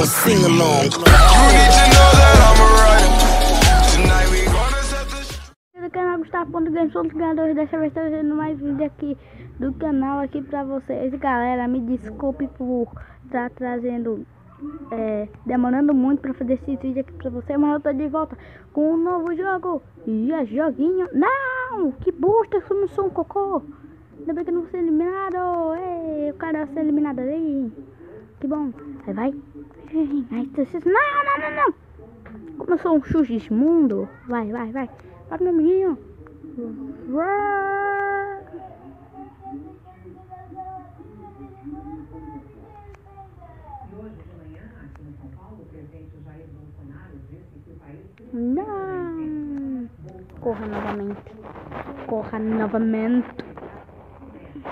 a sing along. You need to know that I'm a canal dessa vez trazendo mais vídeo aqui do canal aqui pra vocês. Galera, me desculpe por estar tá trazendo é, demorando muito pra fazer esse vídeo aqui pra você, mas eu tô de volta com um novo jogo. E é joguinho, não, que bosta, eu não sou um cocô. Ainda bem que eu não ser eliminado, Ei, o cara vai ser eliminado aí, que bom, aí vai, não, não, não, não, como eu sou um mundo vai, vai, vai, vai meu amiguinho, Não! Corra novamente. Corra novamente.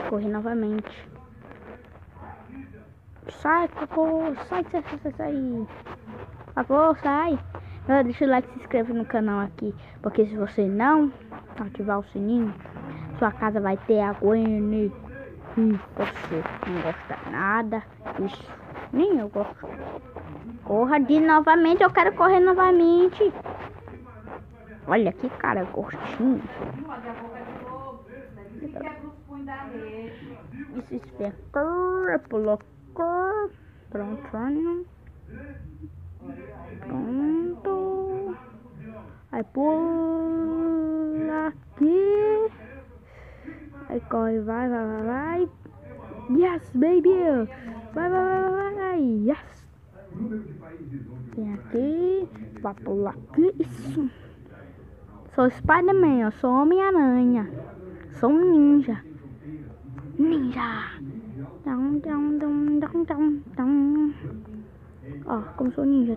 Corre novamente. Sai, cocô. Sai, sai, sai, sai. Cocô, sai. Galera, deixa o like e se inscreve no canal aqui. Porque se você não ativar o sininho, sua casa vai ter a Gwen. E você não gosta nada. Isso. Nem eu gosto. Corra de novamente, eu quero correr novamente. Olha que cara gostinho. Isso espera. Pulou. Pronto. Pronto. Aí pula aqui. Aí corre, vai, vai, vai, vai. Yes, baby. Vai, vai, vai, vai. Yes. Tem aqui. Vai pular aqui. Isso. Sou Spider-Man, eu sou Homem-Aranha. Sou um ninja. Ninja. Dum, dum, dum, dum, dum, dum. Ó, como sou ninja.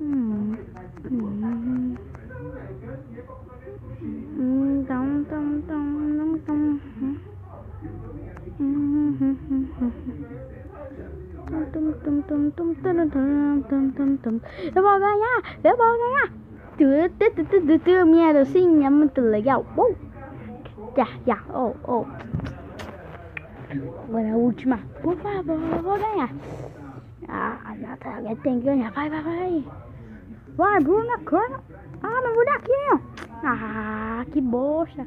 Hum. Hum. Eu vou ganhar, eu vou ganhar. Minha docinha é muito legal. Já, já, oh, oh. Agora a última. Por favor, eu vou ganhar. Ah, já tem que ganhar. Vai, vai, vai. Vai, Bruna, cana. Ah, meu bonequinho. Ah, que bosta.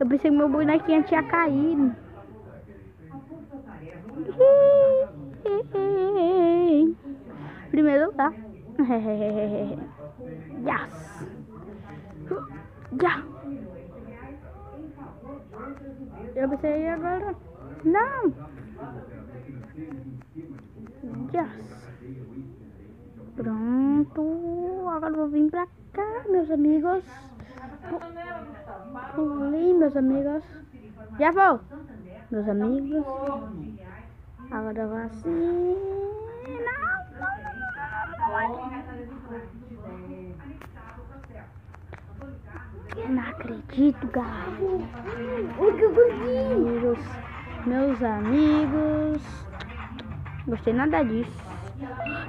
Eu pensei que meu bonequinho tinha caído. Primeiro lugar. yes. Já. Eu pensei agora. Não. Yes. Pronto. Agora eu vou vir pra cá, meus amigos. Pulei, meus amigos. Já vou. Meus amigos. Agora vai assim. Não, Eu acredito, galera. O que eu consegui? Meus amigos. Gostei nada disso.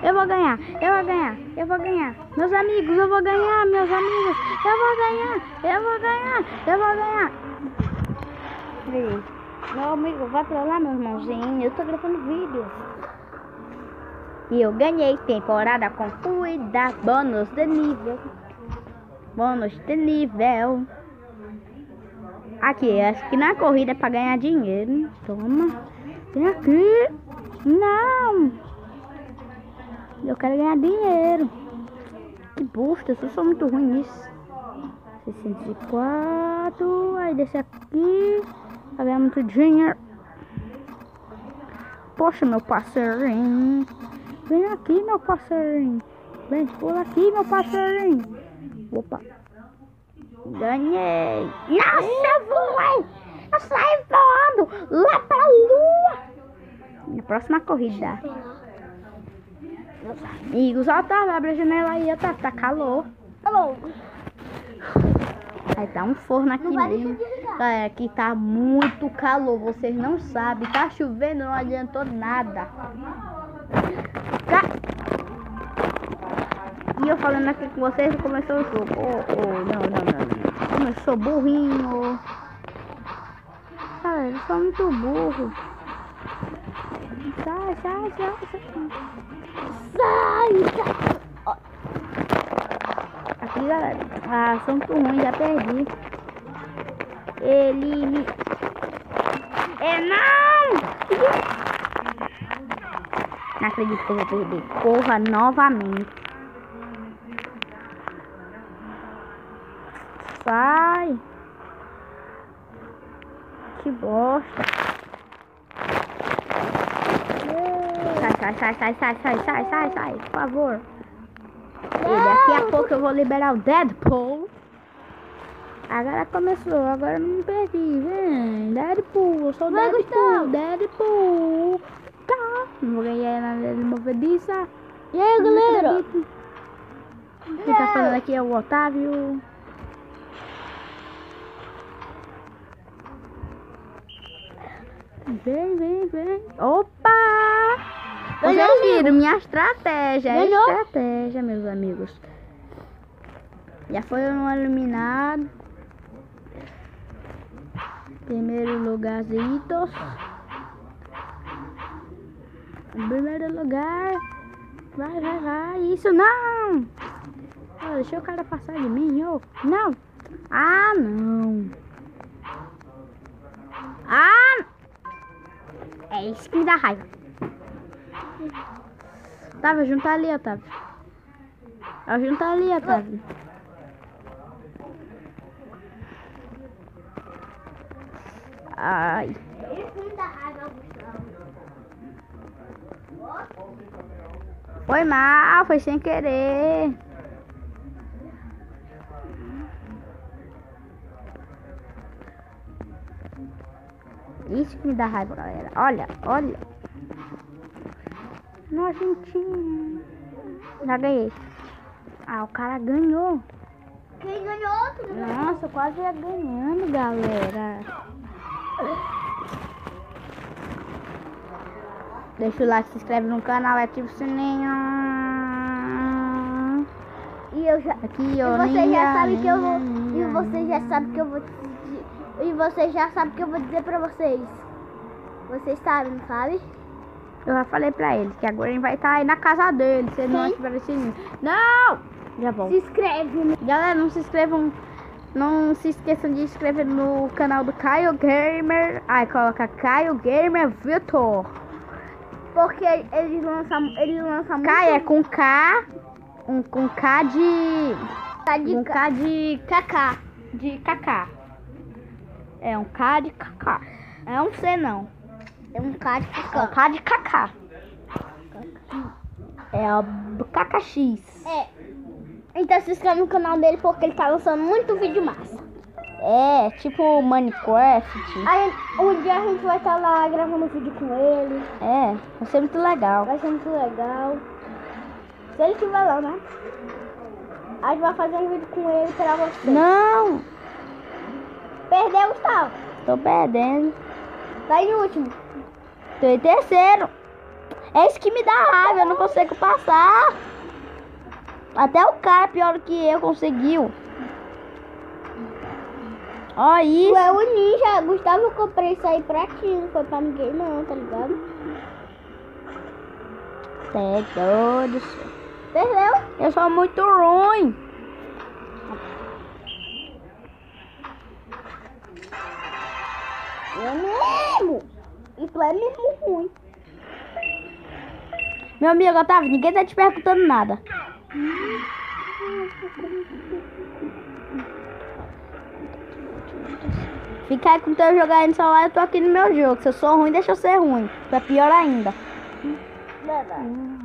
Eu vou ganhar, eu vou ganhar, eu vou ganhar. Meus amigos, eu vou ganhar, meus amigos. Eu vou ganhar, eu vou ganhar, eu vou ganhar. Ei. Meu amigo, vai pra lá, meu irmãozinho. Eu tô gravando vídeo. E eu ganhei temporada com cuida, bônus de nível. Bônus de nível. Aqui, acho que na corrida é pra ganhar dinheiro. Toma. Vem aqui. Não. Eu quero ganhar dinheiro. Que busta, eu sou muito ruim nisso. 604. Aí desce aqui. Ganhar muito dinheiro. Poxa, meu passarinho. Vem aqui, meu passarinho. Vem, pula aqui, meu passarinho. Opa. Ganhei. Nossa, eu voei. Eu saí voando lá pra lua. Minha próxima corrida. Meus amigos, ó, tá, abre a janela aí, tá, tá calor. Calor. Vai dar um forno aqui mesmo. Galera, aqui tá muito calor, vocês não sabem. Tá chovendo, não adiantou nada. Tá. E eu falando aqui com vocês, começou o jogo. Oh, oh, não, não, não, sou burrinho. Cara, eu sou muito burro. Sai, sai, sai, sai. Sai, sai. Aqui, galera. Ah, sou muito ruim, já perdi. Ele me... É, não! Não acredito que eu vou perder. Corra novamente. Sai! Que bosta! Sai, sai, sai, sai, sai, sai, sai, sai, sai, por favor. E daqui a pouco eu vou liberar o Deadpool. Agora começou, agora não perdi. Vem, Deadpool, eu sou Vai, Deadpool, Gustavo. Deadpool. Tá. Não vou ganhar na dele movediça. E aí, galera? Quem tá falando aqui é o Otávio. Vem, vem, vem. Opa! Vocês viram minha estratégia. é Ganhou. Estratégia, meus amigos. Já foi um eliminado. Primeiro lugarzitos. Primeiro lugar. Vai, vai, vai. Isso não! Ah, deixa o cara passar de mim, ô. Não! Ah, não! Ah! É isso que me dá raiva. Otávio, junta ali, Otávio. Ó, junta ali, Otávio. Ai. Foi mal, foi sem querer. Isso que me dá raiva, galera. Olha, olha. Nojentinho. Já ganhei. Ah, o cara ganhou. Quem ganhou? Nossa, quase ia ganhando, galera. Deixa o like, se inscreve no canal, ativa o sininho. E eu já. Aqui, E ó. você já sabe que eu vou. E você já sabe que eu vou. dizer- E você já sabe que eu vou dizer pra vocês. Vocês sabem, não sabe? Eu já falei pra ele que agora ele vai estar aí na casa dele, se ele não Sim. ativar o sininho. Não! Já volto. Se inscreve. né? Galera, não se inscrevam. Não se esqueçam de inscrever no canal do Caio Gamer. Aí coloca Caio Gamer Vitor. Porque eles lançam. Eles lançam muito. Caio é com K. Um, com K de. Tá de Um ca- K de KK. De KK. É um K de KK. É um C não. É um cara de É um. K de KK. É o KKX. É. Então se inscreve no canal dele porque ele tá lançando muito vídeo massa. É, tipo Minecraft. Aí um dia a gente vai estar lá gravando vídeo com ele. É, vai ser muito legal. Vai ser muito legal. Se ele estiver lá, né? A gente vai fazer um vídeo com ele pra você. Não, Perdeu, Gustavo. tô perdendo. Tá em último. Tô em terceiro. É isso que me dá raiva, eu não consigo passar. Até o cara pior do que eu conseguiu. Ó isso. é o ninja. Gustavo, eu comprei isso aí pra ti. Não foi pra ninguém não, tá ligado? É doido. senhor. Perdeu? Eu sou muito ruim. Eu mesmo. E tu é mesmo ruim. Meu amigo Otávio, ninguém tá te perguntando nada. Fica aí com teu jogo aí no celular, eu tô aqui no meu jogo. Se eu sou ruim, deixa eu ser ruim. Pra pior ainda. Ah,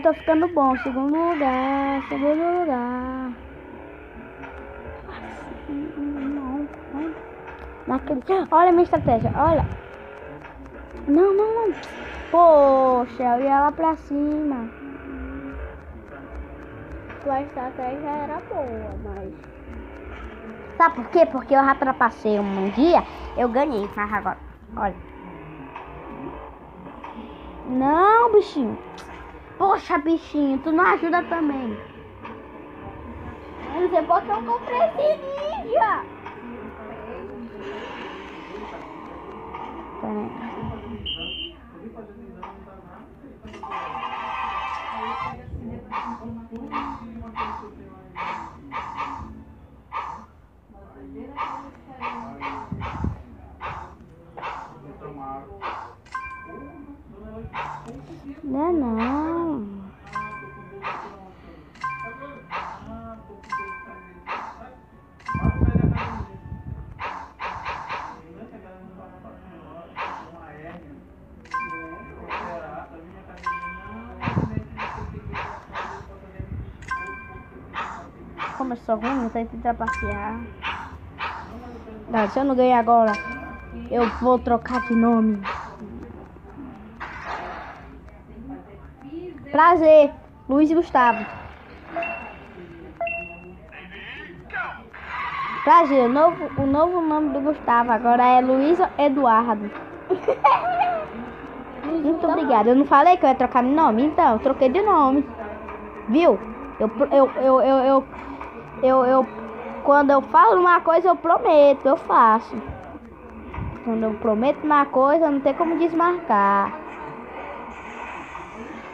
tô ficando bom. Segundo lugar, segundo lugar. Não, não. Naquele... Olha a minha estratégia, olha. Não, não, não. Poxa, eu ia lá pra cima. Tua estratégia era boa, mas. Sabe por quê? Porque eu já trapacei um dia, eu ganhei. Mas agora, olha. Não, bichinho. Poxa, bichinho, tu não ajuda também. Sei porque eu comprei esse ninja. Não, não. Sou ruim, eu tento trapacear. Não, se eu não ganhar agora, eu vou trocar de nome. Prazer, Luiz Gustavo. Prazer, o novo, o novo nome do Gustavo agora é Luiz Eduardo. Muito obrigada. Eu não falei que eu ia trocar de nome? Então, eu troquei de nome. Viu? Eu, eu, eu, eu, eu, eu, eu, quando eu falo uma coisa, eu prometo, eu faço. Quando eu prometo uma coisa, não tem como desmarcar.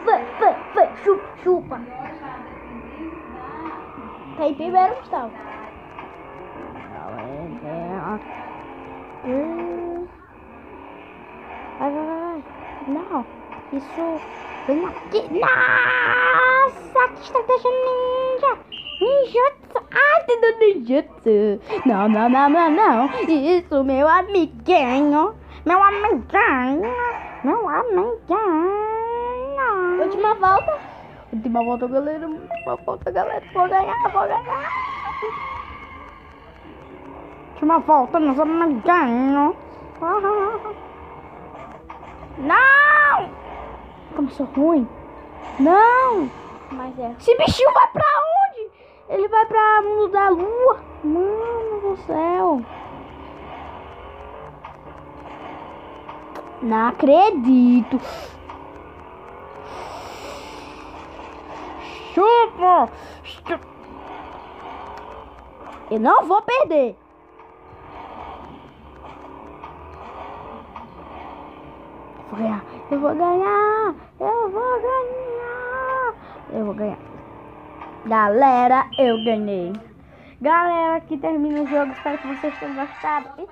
Vai, vai, vai, chupa, chupa. Tá em primeiro, Gustavo. Vai, vai, vai, vai. Não, isso. Vem aqui. Nossa, que estratégia ninja! Ninjutsu! Tudo ninjutsu! Não, não, não, não, não! Isso, meu amiguinho! Meu amiguinho! Meu amiguinho! Última volta. Última volta, galera. Última volta, galera. Vou ganhar, vou ganhar. Última volta, meus amiguinhos. Não! Como sou ruim. Não! Mas é. Esse bichinho vai pra onde? Ele vai pra mundo da lua. Mano do céu. Não acredito. Chupa! Chu- Eu não vou perder. Vou ganhar. Eu vou ganhar. Eu vou ganhar. Eu vou ganhar. Galera, eu ganhei. Galera, aqui termina o jogo. Espero que vocês tenham gostado. E